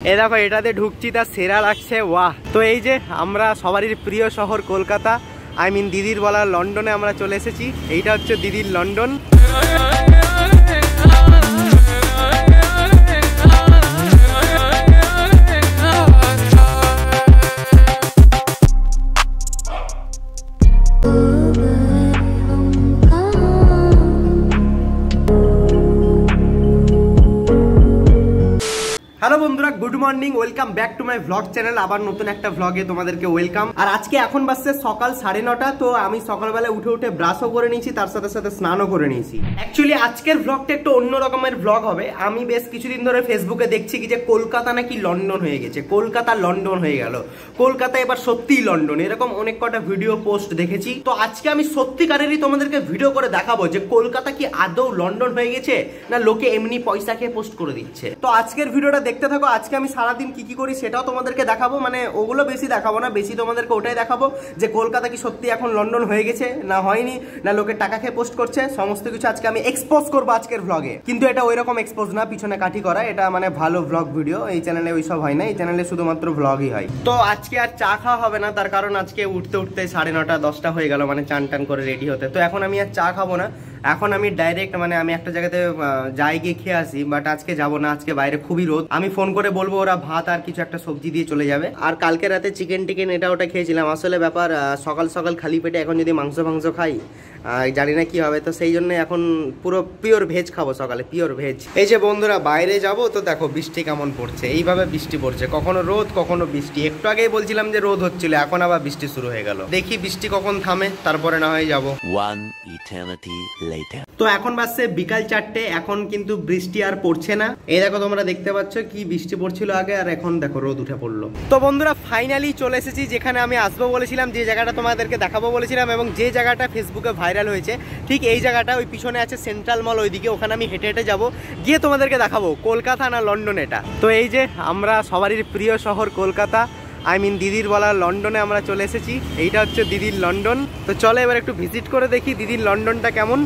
এ দেখো, এটাতে ঢুকছি তার সেরা লাগছে, ওয়াহ। তো এই যে, আমরা সবারই প্রিয় শহর কলকাতা, আই মিন দিদির বলা লন্ডনে আমরা চলে এসেছি, এইটা হচ্ছে দিদির London. Morning, welcome back to my vlog channel, আবার নতুন একটা ভ্লগে তোমাদেরকে ওয়েলকাম। আর আজকে এখন বাজছে সকাল সাড়ে নটা, তো আমি সকালবেলা উঠে উঠে ব্রাশও করে নিয়েছি, তার সাথে সাথে স্নানও করে নিয়েছি। অ্যাকচুয়ালি আজকের ভ্লগটা একটু অন্য রকমের ভ্লগ হবে। আমি বেশ কিছুদিন ধরে ফেসবুকে দেখছি কি যে কলকাতা নাকি লন্ডন হয়ে গেছে। কলকাতা লন্ডন হয়ে গেল। কলকাতা এবার সত্যিই লন্ডন। এরকম অনেক কটা ভিডিও পোস্ট দেখেছি। তো আজকে আমি সত্যিকারেরই তোমাদেরকে ভিডিও করে দেখাবো যে কলকাতা কি আদৌ লন্ডন হয়ে গেছে, না লোকে এমনি পয়সা খেয়ে পোস্ট করে দিচ্ছে। তো আজকের ভিডিওটা দেখতে থাকো। আজকে আমি সারাদিন কি কি করি সেটাও তোমাদেরকে দেখাবো। মানে ওগুলো বেশি দেখাবো না, বেশি তোমাদেরকে ওটাই দেখাবো যে কলকাতা কি সত্যি এখন লন্ডন হয়ে গেছে, না হয়নি, না লোকে টাকা খেয়ে পোস্ট করছে, সমস্ত কিছু আজকে আমি এক্সপোজ করব আজকের ভ্লগে কিন্তু এটা ওই রকম এক্সপোজ না, পিছনে কাঠি করা, এটা মানে ভালো ভ্লগ ভিডিও এই চ্যানেলে ওইসব হয় না, এই চ্যানেলে শুধুমাত্র ভ্লগই হয়। তো আজকে আর চা খাওয়া হবে না, তার কারণ আজকে উঠতে উঠতে সাড়ে নটা, দশটা হয়ে গেল মানে চান টান করে রেডি হতে। তো এখন আমি আর চা খাব না এখন আমি ডাইরেক্ট মানে আমি একটা জায়গাতে যাই গিয়ে খেয়ে আসি বাট আজকে যাব না, আজকে বাইরে খুবই রোদ। আমি ফোন করে বলব ওরা ভাত আর কিছু একটা সবজি দিয়ে চলে যাবে। আর কালকে রাতে চিকেন টিকেন এটা ওটা খেয়েছিলাম। আসলে ব্যাপার সকাল সকাল খালি পেটে এখন যদি মাংস ফাংস খাই জানি না কি হবে। তো সেই জন্য এখন পুরো পিওর ভেজ খাব সকালে পিওর ভেজ এই যে বন্ধুরা, বাইরে যাব তো দেখো বৃষ্টি কেমন পড়ছে। এইভাবে বৃষ্টি পড়ছে। কখনো রোদ, কখনো বৃষ্টি। একটু আগেই বলছিলাম যে রোদ হচ্ছিল, এখন আবার বৃষ্টি শুরু হয়ে গেল। দেখি বৃষ্টি কখন থামে, তারপরে না হয়ে যাব। Later. তো এখন বাজছে বিকাল চারটে, এখন কিন্তু বৃষ্টি আর পড়ছে না। এই দেখো তোমরা দেখতে পাচ্ছ কি বৃষ্টি পড়ছিল আগে, আর এখন দেখো রোদ উঠে পড়ল। তো বন্ধুরা ফাইনালি চলে এসেছি, যেখানে আমি আসব বলেছিলাম, যে জায়গাটা তোমাদেরকে দেখাবো বলেছিলাম, এবং যে জায়গাটা ফেসবুকে ভাইরাল হয়েছে, ঠিক এই জায়গাটা ওই পিছনে আছে সেন্ট্রাল মল ওইদিকে ওখানে আমি হেঁটে হেঁটে যাব। গিয়ে তোমাদেরকে দেখাবো কলকাতা না লন্ডন এটা। তো এই যে আমরা সবারই প্রিয় শহর কলকাতা আই মিন দিদির বলা লন্ডনে আমরা চলে এসেছি, এইটা হচ্ছে দিদির লন্ডন তো চলো এবার একটু ভিজিট করে দেখি দিদির লন্ডনটা কেমন।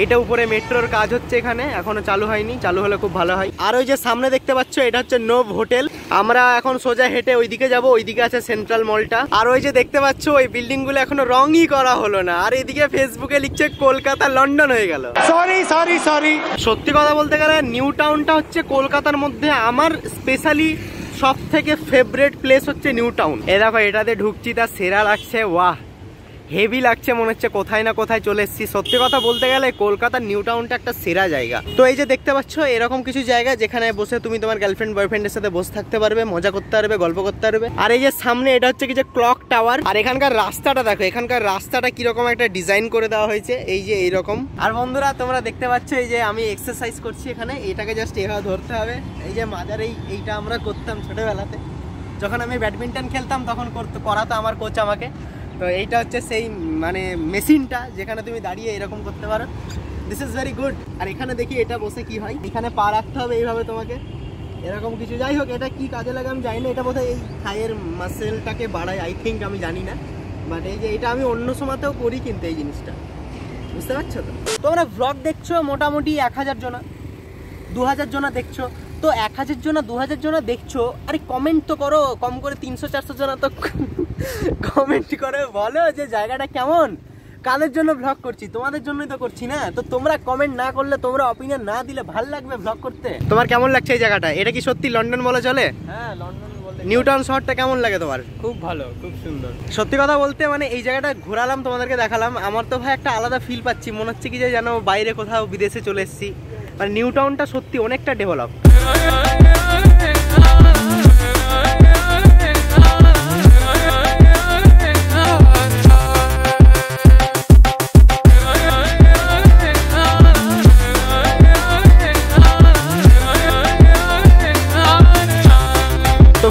এইটা উপরে মেট্রোর কাজ হচ্ছে এখানে এখনও চালু হয়নি চালু হলে খুব ভালো হয়। আর ওই যে সামনে দেখতে পাচ্ছ এটা হচ্ছে নোভ হোটেল। আমরা এখন সোজা হেঁটে ওইদিকে যাব ওইদিকে আছে সেন্ট্রাল মলটা। আর ওই যে দেখতে পাচ্ছ ওই বিল্ডিংগুলো এখনও রংই করা হলো না। আর এদিকে ফেসবুকে লিখছে কলকাতা লন্ডন হয়ে গেল। সরি সরি সরি সত্যি কথা বলতে গেলে নিউ টাউনটা হচ্ছে কলকাতার মধ্যে আমার স্পেশালি সব থেকে ফেভারেট প্লেস হচ্ছে নিউ টাউন। এ দেখো এটাতে ঢুকছি তার সেরা লাগছে ওয়াহ। হেভি লাগছে, মনে হচ্ছে কোথায় না কোথায় চলে এসেছি। সত্যি কথা বলতে গেলে কলকাতার নিউ টাউনটা একটা সেরা জায়গা। তো এই যে দেখতে পাচ্ছ, এরকম কিছু জায়গা যেখানে বসে তুমি তোমার গার্লফ্রেন্ড বয়ফ্রেন্ডের সাথে বসে থাকতে পারবে, মজা করতে পারবে, গল্প করতে পারবে। আর এই যে সামনে, এটা হচ্ছে কি যে ক্লক টাওয়ার আর এখানকার রাস্তাটা দেখো, এখানকার রাস্তাটা কীরকম একটা ডিজাইন করে দেওয়া হয়েছে, এই যে এইরকম। আর বন্ধুরা, তোমরা দেখতে পাচ্ছ এই যে আমি এক্সারসাইজ করছি এখানে, এটাকে জাস্ট এভাবে ধরতে হবে। এই যে মাজার এই, এইটা আমরা করতাম ছোটবেলাতে। যখন আমি ব্যাডমিন্টন খেলতাম, তখন করতো, করাতো আমার কোচ আমাকে। তো এইটা হচ্ছে সেই মানে মেশিনটা যেখানে তুমি দাঁড়িয়ে এরকম করতে পারো। দিস ইজ ভেরি গুড আর এখানে দেখি এটা বসে কি হয়। এখানে পা রাখতে হবে এইভাবে তোমাকে। এরকম কিছু। যাই হোক, এটা কি কাজে লাগে আমি জানি না। এটা বোধহয় এই থাইয়ের মাসেলটাকে বাড়ায় আই থিঙ্ক আমি জানি না। বাট এই যে এটা আমি অন্য সময়তেও করি কিন্তু এই জিনিসটা। বুঝতে পারছ তো? তোমরা ব্লগ দেখছ মোটামুটি এক হাজার জনা, দু হাজার জনা দেখছ। তো এক হাজার জনা, দু হাজার জনা দেখছ। আরে কমেন্ট তো করো, কম করে তিনশো, চারশো জনা তো কমেন্ট করে বলো যে জায়গাটা কেমন? কাদের জন্য ব্লগ করছি? তোমাদের জন্যই তো করছি না। তো তোমরা কমেন্ট না করলে তোমরা অপিনিয়ন না দিলে ভালো লাগবে ব্লগ করতে। তোমার কেমন লাগছে এই জায়গাটা? এটা কি সত্যি লন্ডন বলে চলে? হ্যাঁ লন্ডন বলতে নিউ শহরটা কেমন লাগে তোমার? খুব ভালো খুব সুন্দর। সত্যি কথা বলতে মানে এই জায়গাটা ঘোরালাম তোমাদেরকে দেখালাম। আমার তো ভাই একটা আলাদা ফিল পাচ্ছি। মনে হচ্ছে কি যে যেন বাইরে কোথাও বিদেশে চলে এসেছি। মানে নিউ টাউনটা সত্যি অনেকটা ডেভেলপ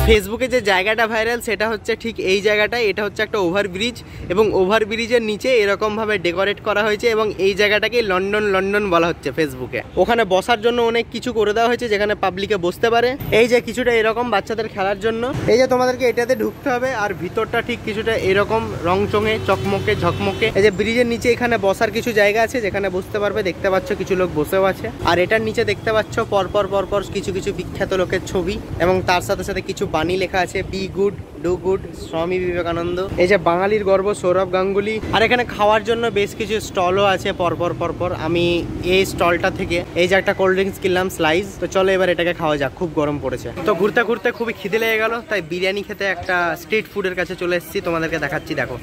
ফেসবুকে যে জায়গাটা ভাইরাল সেটা হচ্ছে ঠিক এই জায়গাটায়। এটা হচ্ছে একটা ওভারব্রিজ এবং ওভারব্রিজের নিচে এরকমভাবে ডেকোরেট করা হয়েছে এবং এই জায়গাটাকে লন্ডন লন্ডন বলা হচ্ছে ফেসবুকে। ওখানে বসার জন্য অনেক কিছু করে দেওয়া হয়েছে যেখানে পাবলিকে বসতে পারে। এই যে কিছুটা এরকম বাচ্চাদের খেলার জন্য, এই যে তোমাদেরকে এটাতে ঢুকতে হবে আর ভিতরটা ঠিক কিছুটা এরকম রং চঙে চকমকে, ঝকমকে। এই যে ব্রিজের নিচে এখানে বসার কিছু জায়গা আছে, যেখানে বসতে পারবে, দেখতে পাচ্ছ কিছু লোক বসেও আছে। আর এটার নিচে দেখতে পাচ্ছ পরপর পরপর কিছু কিছু বিখ্যাত লোকের ছবি এবং তার সাথে সাথে কিছু বাণী লেখা আছে be good do good Swami Vivekananda. এই যে বাঙালির গর্ব, সৌরভ গাঙ্গুলি। আর এখানে খাওয়ার জন্য বেশ কিছু স্টলও আছে পরপর পরপর। আমি এই স্টলটা থেকে এই যে একটা কোল্ড ড্রিঙ্কস কিনলাম স্লাইস তো চলো এবার এটাকে খাওয়া যাক, খুব গরম পড়েছে। তো ঘুরতে ঘুরতে খুবই খিদে লেগে গেল, তাই বিরিয়ানি খেতে একটা স্ট্রিট ফুডের কাছে চলে এসেছি, তোমাদেরকে দেখাচ্ছি, দেখো।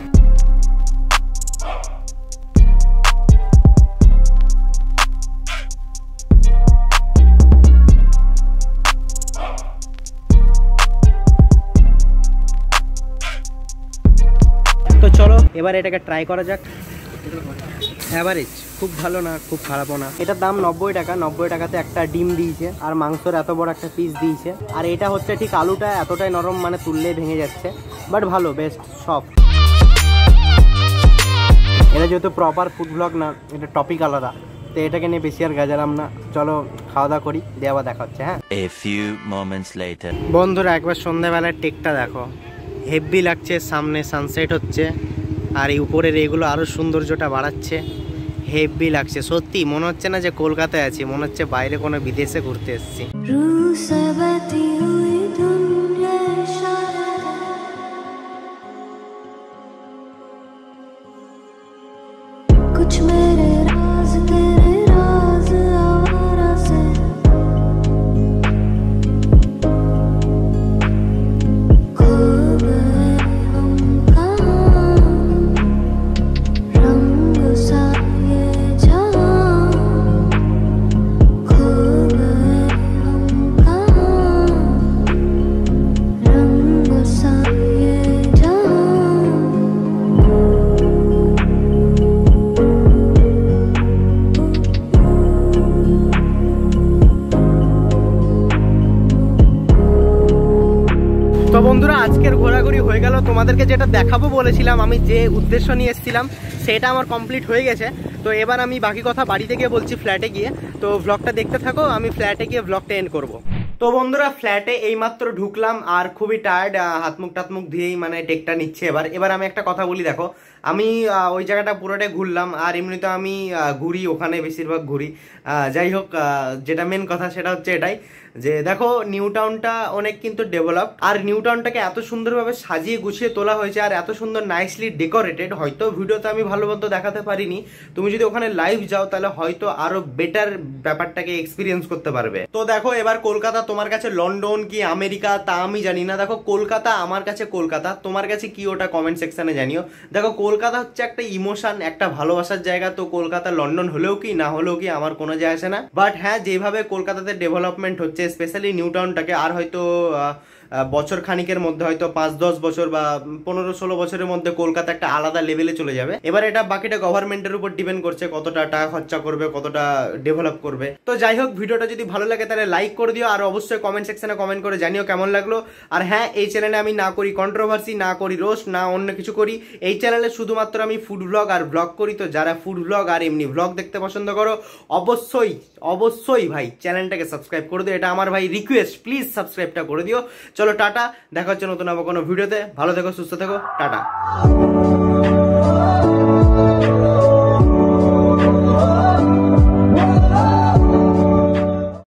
এবার এটাকে ট্রাই করা যাক। অ্যাভারেজ খুব ভালো না খুব খারাপও না। এটার দাম নব্বই টাকা নব্বই টাকাতে একটা ডিম দিয়েছে আর মাংসর এত বড় একটা পিস দিয়েছে। আর এটা হচ্ছে ঠিক আলুটা এতটাই নরম মানে তুললেই ভেঙে যাচ্ছে। বাট ভালো বেস্ট সব। এটা যেহেতু প্রপার ফুড ব্লগ না এটা টপিক আলাদা। তো এটাকে নিয়ে বেশি আর গাজালাম না। চলো খাওয়া দাওয়া করি দিয়ে আবার দেখা হচ্ছে হ্যাঁ? Moments later. বন্ধুরা একবার সন্ধ্যাবেলার টেকটা দেখো। হেভি লাগছে সামনে সানসেট হচ্ছে। আর এই উপরের এগুলো আরও সৌন্দর্যটা বাড়াচ্ছে। হেভি লাগছে। সত্যি, মনে হচ্ছে না যে কলকাতায় আছি, মনে হচ্ছে বাইরে কোনো বিদেশে ঘুরতে এসেছি। তোমাদেরকে যেটা দেখাবো বলেছিলাম, আমি যে উদ্দেশ্য নিয়ে এসেছিলাম, সেটা আমার কমপ্লিট হয়ে গেছে। তো এবার আমি বাকি কথা বাড়িতে গিয়ে বলছি ফ্ল্যাটে গিয়ে। তো ভ্লগটা দেখতে থাকো, আমি ফ্ল্যাটে গিয়ে ভ্লগটা এন্ড করব। তো বন্ধুরা ফ্ল্যাটে এইমাত্র ঢুকলাম আর খুবই টায়ার্ড হাত মুখ টাত মুখ দিয়েই মানে টেকটা নিচ্ছে এবার। এবার আমি একটা কথা বলি, দেখো, আমি ওই জায়গাটা পুরোটাই ঘুরলাম আর এমনিতে আমি ঘুরি, ওখানে বেশিরভাগ ঘুরি। যাই হোক যেটা মেন কথা সেটা হচ্ছে এটাই। যে দেখো নিউ টাউনটা অনেক কিন্তু ডেভেলপ আর নিউ টাউনটাকে এত সুন্দরভাবে সাজিয়ে গুছিয়ে তোলা হয়েছে আর এত সুন্দর নাইসলি ডেকোরেটেড হয়তো ভিডিওতে আমি ভালো মতো দেখাতে পারিনি। তুমি যদি ওখানে লাইভ যাও, তাহলে হয়তো আরও বেটার ব্যাপারটাকে এক্সপিরিয়েন্স করতে পারবে। তো দেখো, এবার কলকাতা তোমার কাছে লন্ডন কি আমেরিকা, তা আমি জানি না। দেখো, কলকাতা আমার কাছে কলকাতা। তোমার কাছে কি ওটা কমেন্ট সেকশনে জানিও। দেখো, কলকাতা হচ্ছে একটা ইমোশন একটা ভালোবাসার জায়গা। তো কলকাতা লন্ডন হলেও কি, না হলেও কি, আমার কোনো যায় আসে না। বাট হ্যাঁ যেভাবে কলকাতাতে ডেভেলপমেন্ট হচ্ছে স্পেশালি নিউ টাউনটাকে আর হয়তো বছর খানিকের মধ্যে হয়তো পাঁচ, দশ বছর বা পনেরো, ষোলো বছরের মধ্যে কলকাতা একটা আলাদা লেভেলে চলে যাবে। এবার এটা বাকিটা গভর্নমেন্টের উপর ডিপেন্ড করছে কতটা টাকা খরচা করবে, কতটা ডেভেলপ করবে। তো যাই হোক, ভিডিওটা যদি ভালো লাগে তাহলে লাইক করে দিও, আর অবশ্যই কমেন্ট সেকশনে কমেন্ট করে জানিও কেমন লাগল। আর হ্যাঁ এই চ্যানেলে আমি না করি কন্ট্রোভার্সি না করি রোস্ট না অন্য কিছু করি। এই চ্যানেলে শুধুমাত্র আমি ফুড ব্লগ আর ব্লগ করি। তো যারা ফুড ব্লগ আর এমনি ব্লগ দেখতে পছন্দ করো, অবশ্যই অবশ্যই ভাই চ্যানেলটাকে সাবস্ক্রাইব করে দিও। এটা আমার ভাই রিকোয়েস্ট প্লিজ সাবস্ক্রাইবটা করে দিও। চলো টাটা দেখা হচ্ছে নতুন আবার কোনো ভিডিওতে। ভালো থেকো সুস্থ থেকো টাটা।